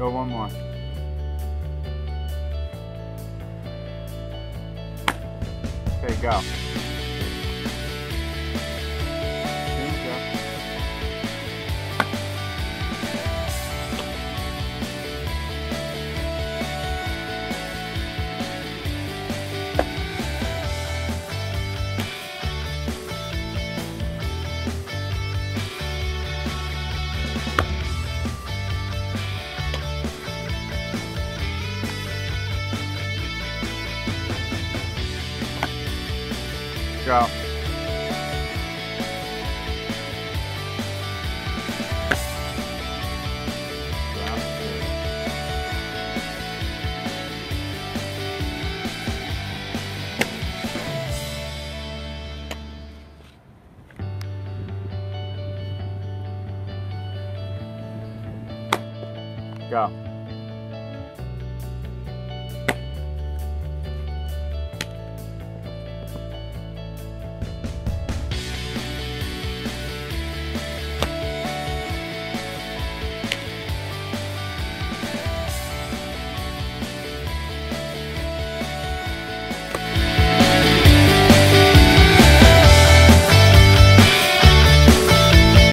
Go one more. Okay, go. Go. Drop. Go.